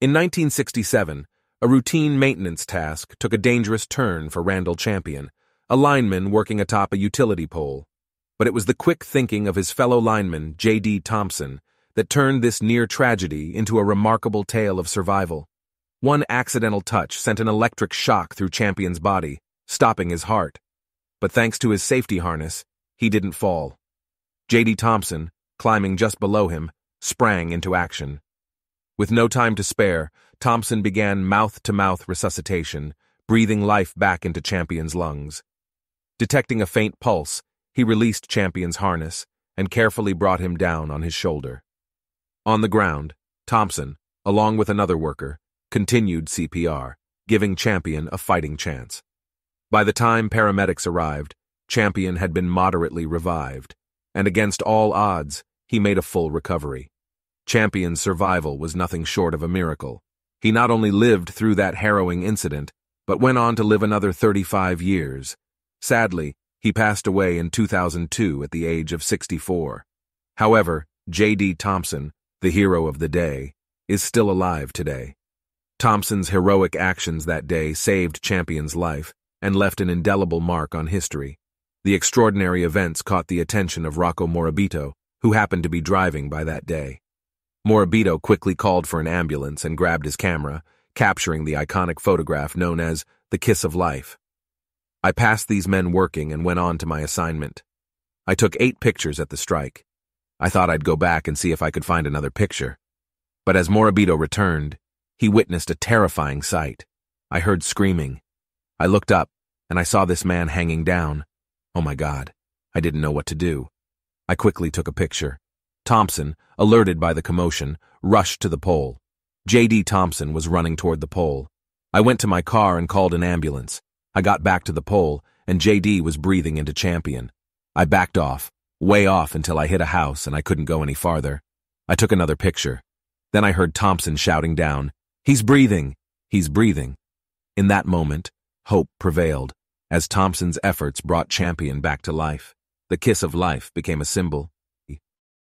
In 1967, a routine maintenance task took a dangerous turn for Randall Champion, a lineman working atop a utility pole. But it was the quick thinking of his fellow lineman, J.D. Thompson, that turned this near tragedy into a remarkable tale of survival. One accidental touch sent an electric shock through Champion's body, stopping his heart. But thanks to his safety harness, he didn't fall. J.D. Thompson, climbing just below him, sprang into action. With no time to spare, Thompson began mouth-to-mouth resuscitation, breathing life back into Champion's lungs. Detecting a faint pulse, he released Champion's harness and carefully brought him down on his shoulder. On the ground, Thompson, along with another worker, continued CPR, giving Champion a fighting chance. By the time paramedics arrived, Champion had been moderately revived, and against all odds, he made a full recovery. Champion's survival was nothing short of a miracle. He not only lived through that harrowing incident, but went on to live another 35 years. Sadly, he passed away in 2002 at the age of 64. However, J.D. Thompson, the hero of the day, is still alive today. Thompson's heroic actions that day saved Champion's life and left an indelible mark on history. The extraordinary events caught the attention of Rocco Morabito, who happened to be driving by that day. Morabito quickly called for an ambulance and grabbed his camera, capturing the iconic photograph known as the Kiss of Life. I passed these men working and went on to my assignment. I took eight pictures at the strike. I thought I'd go back and see if I could find another picture. But as Morabito returned, he witnessed a terrifying sight. I heard screaming. I looked up, and I saw this man hanging down. Oh my God, I didn't know what to do. I quickly took a picture. Thompson, alerted by the commotion, rushed to the pole. J.D. Thompson was running toward the pole. I went to my car and called an ambulance. I got back to the pole, and J.D. was breathing into Champion. I backed off, way off until I hit a house and I couldn't go any farther. I took another picture. Then I heard Thompson shouting down, He's breathing! He's breathing. In that moment, hope prevailed, as Thompson's efforts brought Champion back to life. The kiss of life became a symbol,